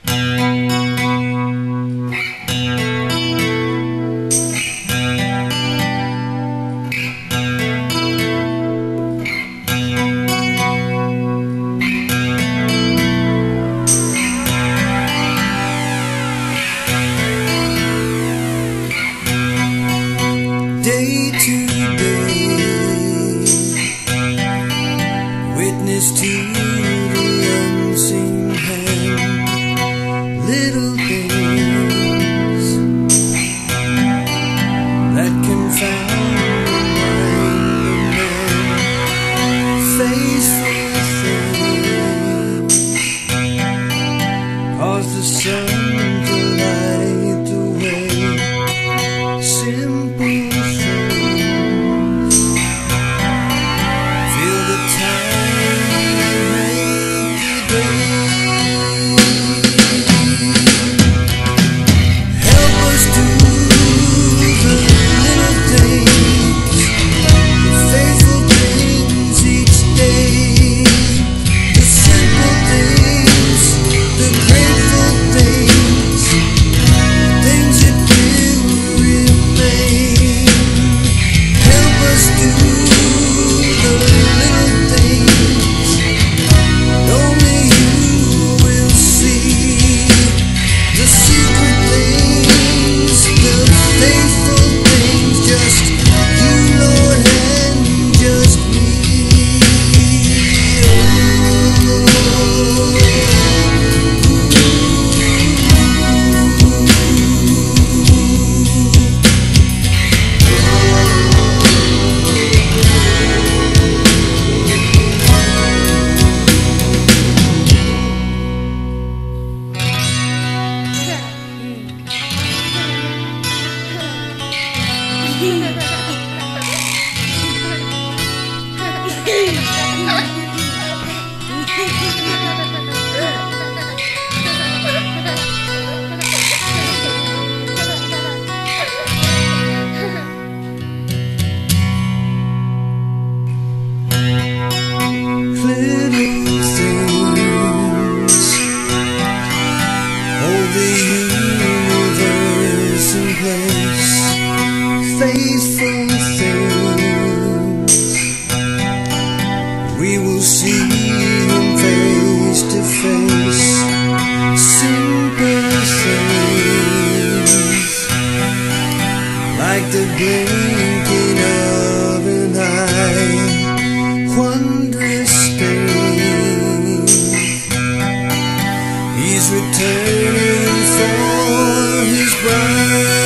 Música Ski! We will see him face to face. Simple things like the blinking of an eye. Wondrous thing. He's returning for his bride.